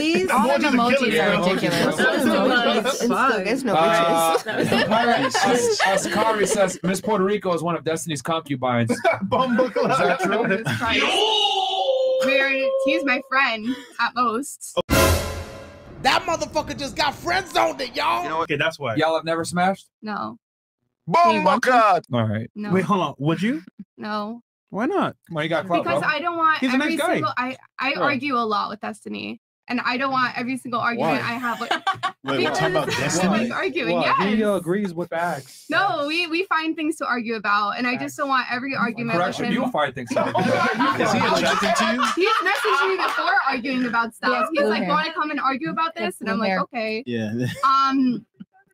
These emojis are ridiculous. emojis. Emojis. Fuck. There's no Uh, bitches. As- as Asakari says, Miss Puerto Rico is one of Destiny's concubines. is that true? Jesus he's my friend at most. That motherfucker just got friend zoned it, y'all. Okay, that's why. Y'all have never smashed? No, Boom, my God. All right. no, Wait, hold on. Would you? no. Why not? Well, you got clout, Because bro. I don't want He's a every nice guy. single. I I Right. argue a lot with Destiny, and I don't want every single argument Why? I have. Like, Wait, we're because talking about it's Destiny? like arguing. What? Yes. He uh, agrees with facts. No, we we find things to argue about, and I just don't want every argument with Correction, you'll find things. Is he attracted to you? He's messaged me before arguing about stuff. Yeah, He's blue like, hair. "Want to come and argue about this?" And I'm like, "Okay." Yeah. Um,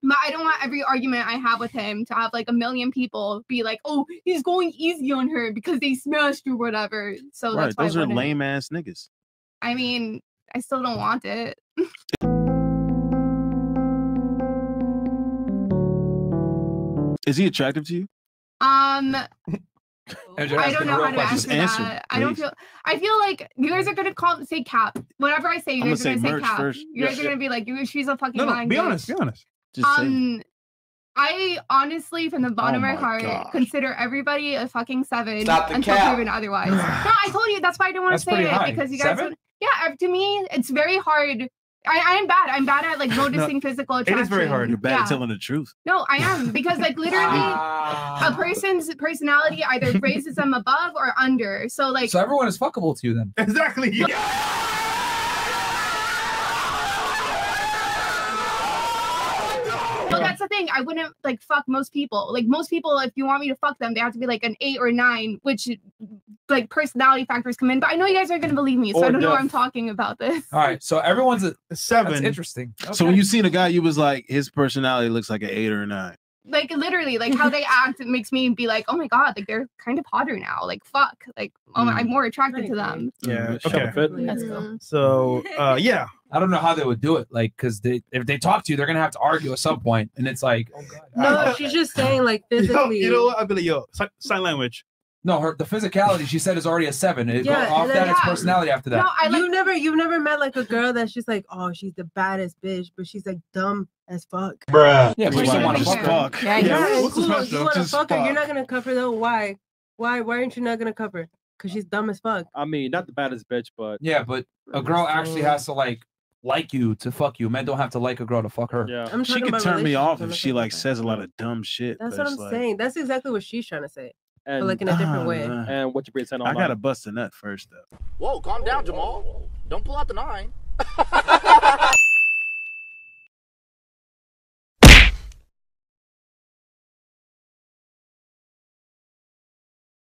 but I don't want every argument I have with him to have like a million people be like, "Oh, he's going easy on her because they smashed or whatever." So Right. that's why I Those are lame ass niggas. I mean, I still don't want it. Is he attractive to you? Um, I don't know how to answer Answer, that. I don't feel. I feel like you guys are gonna call say cap. Whatever I say, you I'm guys are gonna gonna say say cap. first. You Yeah, guys are yeah. gonna be like, "You- "She's a fucking No, no. Be bitch." honest. Be honest. Just say. Um, I honestly, from the bottom Oh of my my heart, gosh. consider everybody a fucking seven Stop the until cap. proven otherwise. no, I told you that's why I don't want to say it high. because you guys. Seven? Would, yeah, uh, to me, it's very hard. I, I am bad. I'm bad at like noticing physical It attraction. is very hard. You're bad yeah. at telling the truth. No, I am because like literally. Ah. A person's personality either raises them above or under. So like So everyone is fuckable to you then. Exactly. Well, thing. I wouldn't like fuck most people. Like most people, if you want me to fuck them, they have to be like an eight or nine, which like personality factors come in. But I know you guys aren't gonna believe me, so Or I don't know why. I'm talking about this. All right. So everyone's a, that's Seven. interesting. So when you seen a guy, you was like, his personality looks like an eight or a nine. Like literally, like how they act it makes me be like, oh my god, like they're kind of hotter now. Like fuck, like oh, my- I'm more attracted to them. Yeah. Okay. a fit. Let's go. Mhm. So, uh, yeah. I don't know how they would do it. Like, because they if they talk to you, they're gonna have to argue at some point, and it's like, oh god. No, she's just saying like Yo, physically. you know what? I'd be like, yo, sign language. No, her the physicality she said is already a seven. It Yeah, go off and that, then- it's personality after that. No, I like you've never you've never met like a girl that's just like, oh, she's the baddest bitch, but she's like dumb as fuck. Bruh. Yeah, but you still wait, want to wait, fuck wait. her. Fuck. Yeah, Yeah, yeah. and what's the cool. smash You though? want to Just fuck her? You're not gonna cover though. Why? Why? Why aren't you not gonna cover? Cause she's dumb as fuck. I mean, not the baddest bitch, but Yeah, but a girl actually has to like like you to fuck you. Men don't have to like a girl to fuck her. yeah. I'm She talking could turn me off if she like says a lot of dumb shit. That's what I'm like, saying. That's exactly what she's trying to say, And, but like in a different way. ah, and what you pretend on I gotta bust a nut first though. Whoa, calm down, Jamal. Don't pull out the nine.